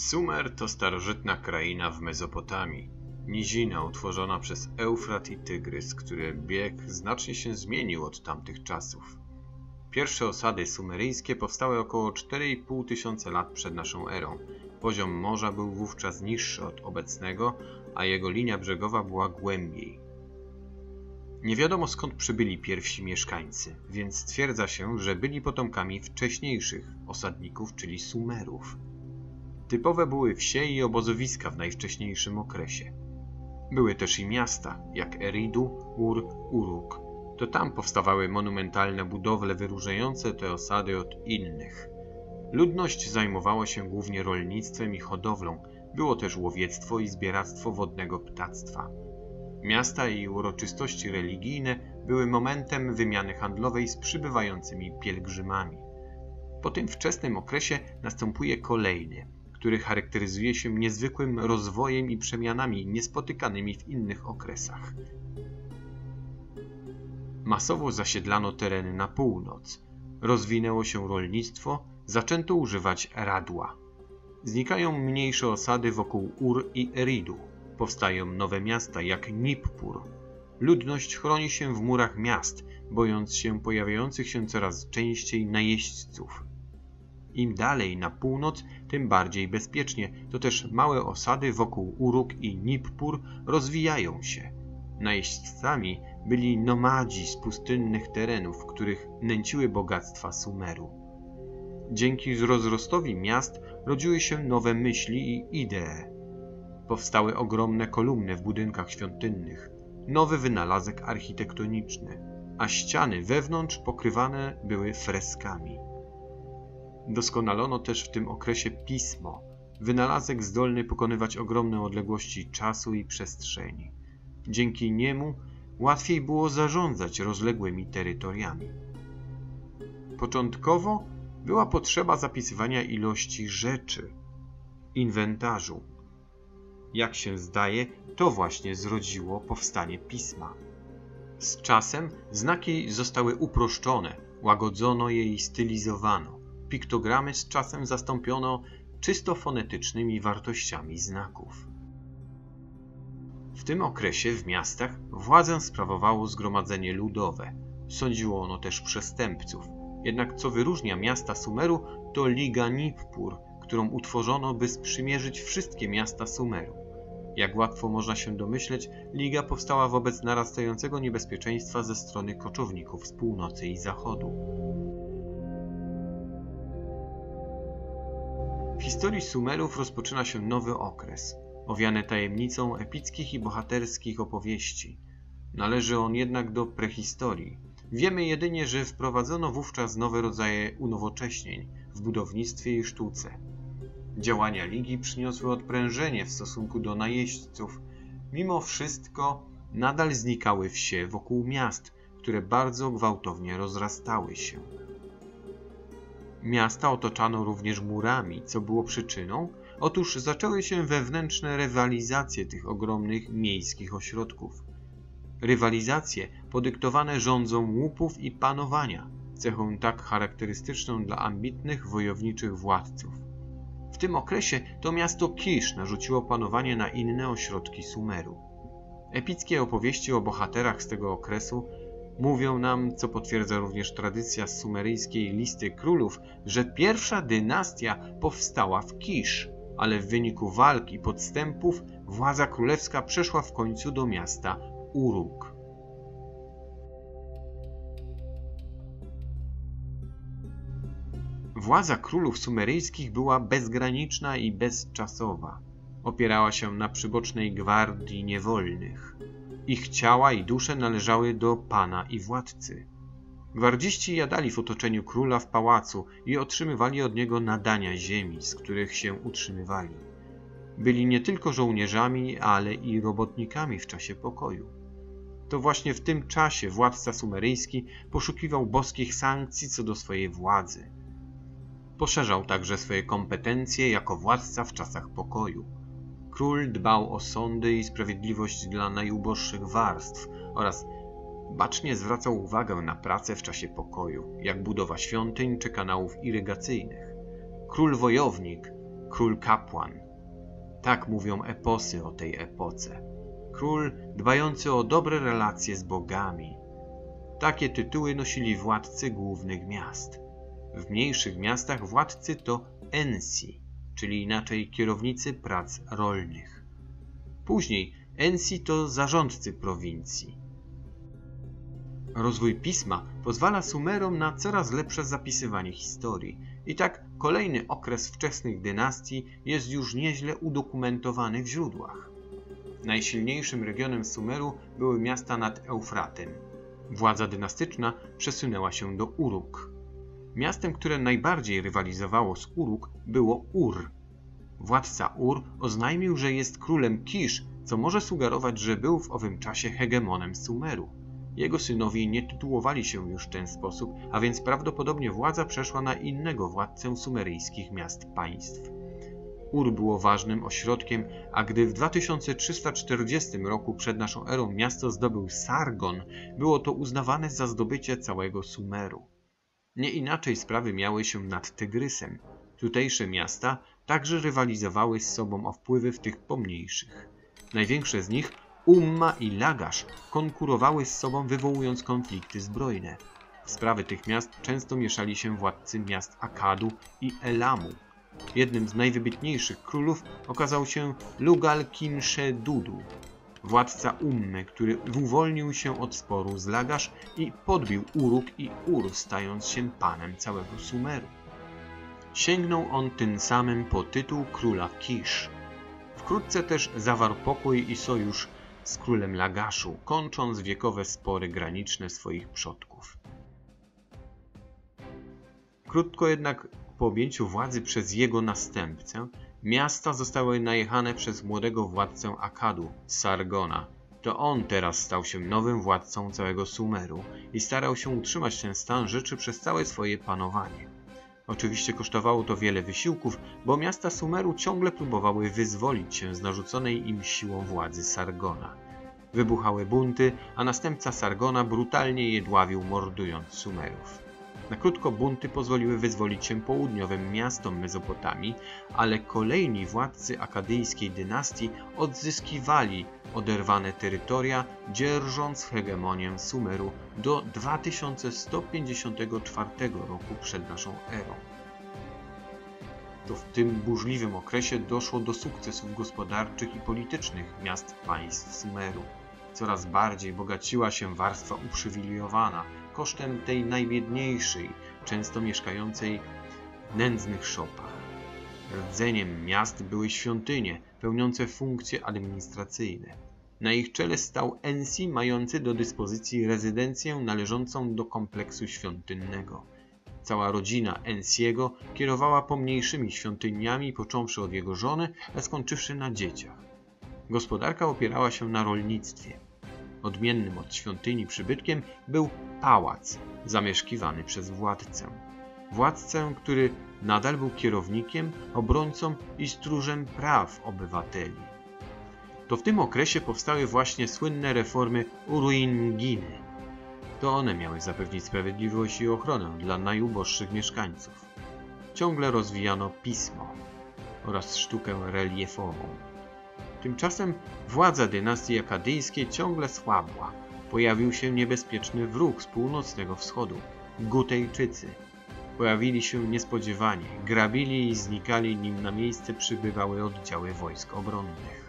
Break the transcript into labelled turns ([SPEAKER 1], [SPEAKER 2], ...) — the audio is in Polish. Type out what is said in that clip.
[SPEAKER 1] Sumer to starożytna kraina w Mezopotamii. Nizina utworzona przez Eufrat i Tygrys, który bieg znacznie się zmienił od tamtych czasów. Pierwsze osady sumeryjskie powstały około 4,5 tysiące lat przed naszą erą. Poziom morza był wówczas niższy od obecnego, a jego linia brzegowa była głębiej. Nie wiadomo skąd przybyli pierwsi mieszkańcy, więc stwierdza się, że byli potomkami wcześniejszych osadników, czyli Sumerów. Typowe były wsie i obozowiska w najwcześniejszym okresie. Były też i miasta, jak Eridu, Ur, Uruk. To tam powstawały monumentalne budowle wyróżniające te osady od innych. Ludność zajmowała się głównie rolnictwem i hodowlą, było też łowiectwo i zbieractwo wodnego ptactwa. Miasta i uroczystości religijne były momentem wymiany handlowej z przybywającymi pielgrzymami. Po tym wczesnym okresie następuje kolejny, który charakteryzuje się niezwykłym rozwojem i przemianami niespotykanymi w innych okresach. Masowo zasiedlano tereny na północ, rozwinęło się rolnictwo, zaczęto używać radła. Znikają mniejsze osady wokół Ur i Eridu. Powstają nowe miasta jak Nippur. Ludność chroni się w murach miast, bojąc się pojawiających się coraz częściej najeźdźców. Im dalej na północ, tym bardziej bezpiecznie. To też małe osady wokół Uruk i Nippur rozwijają się. Najeźdźcami byli nomadzi z pustynnych terenów, których nęciły bogactwa Sumeru. Dzięki rozrostowi miast rodziły się nowe myśli i idee. Powstały ogromne kolumny w budynkach świątynnych, nowy wynalazek architektoniczny, a ściany wewnątrz pokrywane były freskami. Doskonalono też w tym okresie pismo, wynalazek zdolny pokonywać ogromne odległości czasu i przestrzeni. Dzięki niemu łatwiej było zarządzać rozległymi terytoriami. Początkowo była potrzeba zapisywania ilości rzeczy, inwentarzu. Jak się zdaje, to właśnie zrodziło powstanie pisma. Z czasem znaki zostały uproszczone, łagodzono je i stylizowano piktogramy z czasem zastąpiono czysto fonetycznymi wartościami znaków. W tym okresie w miastach władzę sprawowało zgromadzenie ludowe. Sądziło ono też przestępców. Jednak co wyróżnia miasta Sumeru, to Liga Nippur, którą utworzono, by sprzymierzyć wszystkie miasta Sumeru. Jak łatwo można się domyśleć, Liga powstała wobec narastającego niebezpieczeństwa ze strony koczowników z północy i zachodu. Historii Sumerów rozpoczyna się nowy okres, owiany tajemnicą epickich i bohaterskich opowieści. Należy on jednak do prehistorii. Wiemy jedynie, że wprowadzono wówczas nowe rodzaje unowocześnień w budownictwie i sztuce. Działania ligi przyniosły odprężenie w stosunku do najeźdźców. Mimo wszystko nadal znikały wsie wokół miast, które bardzo gwałtownie rozrastały się. Miasta otoczano również murami, co było przyczyną? Otóż zaczęły się wewnętrzne rywalizacje tych ogromnych miejskich ośrodków. Rywalizacje podyktowane rządzą łupów i panowania, cechą tak charakterystyczną dla ambitnych wojowniczych władców. W tym okresie to miasto Kisz narzuciło panowanie na inne ośrodki Sumeru. Epickie opowieści o bohaterach z tego okresu Mówią nam, co potwierdza również tradycja z sumeryjskiej listy królów, że pierwsza dynastia powstała w Kisz, ale w wyniku walk i podstępów władza królewska przeszła w końcu do miasta Uruk. Władza królów sumeryjskich była bezgraniczna i bezczasowa. Opierała się na przybocznej gwardii niewolnych. Ich ciała i dusze należały do pana i władcy. Gwardziści jadali w otoczeniu króla w pałacu i otrzymywali od niego nadania ziemi, z których się utrzymywali. Byli nie tylko żołnierzami, ale i robotnikami w czasie pokoju. To właśnie w tym czasie władca sumeryjski poszukiwał boskich sankcji co do swojej władzy. Poszerzał także swoje kompetencje jako władca w czasach pokoju. Król dbał o sądy i sprawiedliwość dla najuboższych warstw oraz bacznie zwracał uwagę na pracę w czasie pokoju, jak budowa świątyń czy kanałów irygacyjnych. Król wojownik król kapłan. Tak mówią eposy o tej epoce. Król dbający o dobre relacje z bogami. Takie tytuły nosili władcy głównych miast. W mniejszych miastach władcy to ensi, czyli inaczej kierownicy prac rolnych. Później ensi to zarządcy prowincji. Rozwój pisma pozwala Sumerom na coraz lepsze zapisywanie historii. I tak kolejny okres wczesnych dynastii jest już nieźle udokumentowany w źródłach. Najsilniejszym regionem Sumeru były miasta nad Eufratem. Władza dynastyczna przesunęła się do Uruk. Miastem, które najbardziej rywalizowało z Uruk było Ur. Władca Ur oznajmił, że jest królem Kisz, co może sugerować, że był w owym czasie hegemonem Sumeru. Jego synowie nie tytułowali się już w ten sposób, a więc prawdopodobnie władza przeszła na innego władcę sumeryjskich miast państw. Ur było ważnym ośrodkiem, a gdy w 2340 roku przed naszą erą miasto zdobył Sargon, było to uznawane za zdobycie całego Sumeru. Nie inaczej sprawy miały się nad Tygrysem. Tutejsze miasta także rywalizowały z sobą o wpływy w tych pomniejszych. Największe z nich Umma i Lagasz konkurowały z sobą, wywołując konflikty zbrojne. W sprawy tych miast często mieszali się władcy miast Akadu i Elamu. Jednym z najwybitniejszych królów okazał się Lugal Kinshe-Dudu, władca Ummy, który uwolnił się od sporu z Lagasz i podbił Uruk i Ur, stając się panem całego Sumeru. Sięgnął on tym samym po tytuł króla Kisz. Wkrótce też zawarł pokój i sojusz z królem Lagaszu, kończąc wiekowe spory graniczne swoich przodków. Krótko jednak po objęciu władzy przez jego następcę, miasta zostały najechane przez młodego władcę Akadu, Sargona. To on teraz stał się nowym władcą całego Sumeru i starał się utrzymać ten stan rzeczy przez całe swoje panowanie. Oczywiście kosztowało to wiele wysiłków, bo miasta Sumeru ciągle próbowały wyzwolić się z narzuconej im siłą władzy Sargona. Wybuchały bunty, a następca Sargona brutalnie je dławił, mordując Sumerów. Na krótko bunty pozwoliły wyzwolić się południowym miastom Mezopotamii, ale kolejni władcy akadyjskiej dynastii odzyskiwali oderwane terytoria, dzierżąc hegemonię Sumeru do 2154 roku przed naszą erą. To w tym burzliwym okresie doszło do sukcesów gospodarczych i politycznych miast państw Sumeru. Coraz bardziej bogaciła się warstwa uprzywilejowana kosztem tej najbiedniejszej, często mieszkającej w nędznych szopach. Rdzeniem miast były świątynie, pełniące funkcje administracyjne. Na ich czele stał Ensi, mający do dyspozycji rezydencję należącą do kompleksu świątynnego. Cała rodzina Ensiego kierowała pomniejszymi świątyniami, począwszy od jego żony, a skończywszy na dzieciach. Gospodarka opierała się na rolnictwie. Odmiennym od świątyni przybytkiem był pałac, zamieszkiwany przez władcę. Władcę, który nadal był kierownikiem, obrońcą i stróżem praw obywateli. To w tym okresie powstały właśnie słynne reformy Uruinginy. To one miały zapewnić sprawiedliwość i ochronę dla najuboższych mieszkańców. Ciągle rozwijano pismo oraz sztukę reliefową. Tymczasem władza dynastii akadyjskiej ciągle słabła. Pojawił się niebezpieczny wróg z północnego wschodu Gutejczycy. Pojawili się niespodziewanie, grabili i znikali nim na miejsce przybywały oddziały wojsk obronnych.